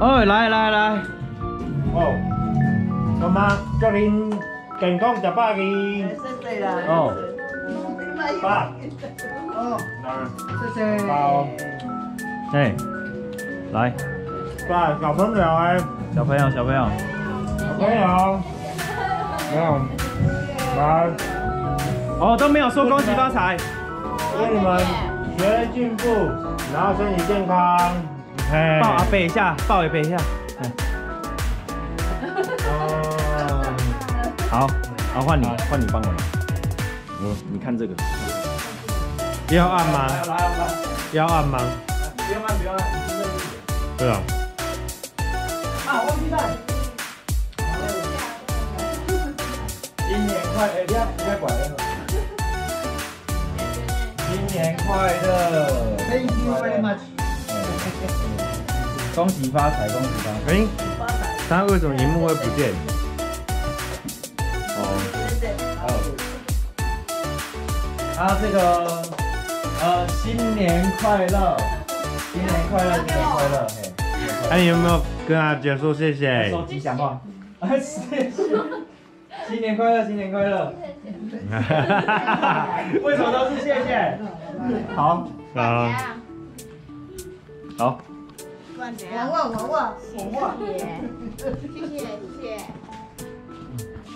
哦，来来来，哦，妈妈祝您健康食百二。谢谢啦。哦，爸，哦，嗯，谢谢。包，哎，来，爸，小朋友哎，小朋友小朋友，小朋友，没有，来，哦都没有说恭喜发财，祝你们学业进步，然后身体健康。嘿抱阿贝一下，抱阿贝一下，哎，哦，好，好换你换你帮我拿，嗯，你看这个，要按吗？来来，要按吗？不用按不用按，对啊。啊，忘记带。新年快乐！你看，你看，拐了。新年快乐 Thank you very much。恭喜发财，恭喜发财！哎，他为什么荧幕会不见？哦，啊，这个，呃，新年快乐，新年快乐，新年快乐，嘿。哎，你有没有跟阿杰说谢谢？手机讲话，啊，谢谢。新年快乐，新年快乐。为什么都是谢谢？好，啊，好，玩玩玩玩玩玩。谢谢谢谢。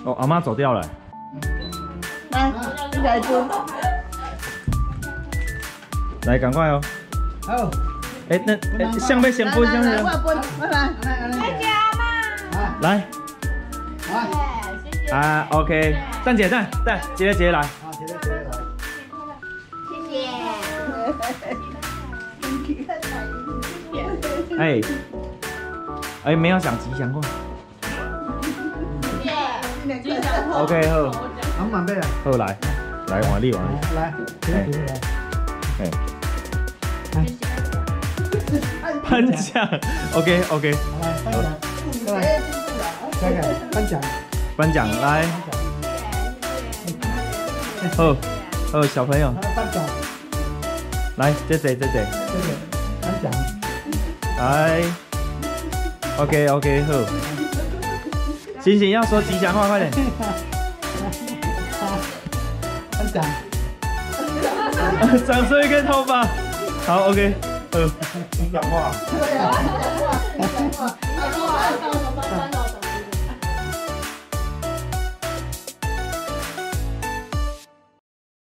哦，阿妈走掉了。来，你来做。来，赶快哦。好。哎，那哎香杯先分，香杯。我分，来来来来。家嘛。来。来。谢谢。啊，OK，蛋姐蛋蛋，姐姐姐姐来。好，姐姐姐来。谢谢。哎，哎，没有讲吉祥话。谢谢。吉祥话。OK，好，好满杯啊。好来，来换你换你。来，姐姐姐来。哎。颁奖，OK OK，来颁奖，来，来来颁奖，颁奖来，好，好小朋友，来颁奖，来，这谁这谁，这个。颁奖，来，OK OK 好，醒醒要说吉祥话，快点，颁奖，长出 一根头发，好 OK，嗯，你讲话。对呀。吉祥话。吉祥话。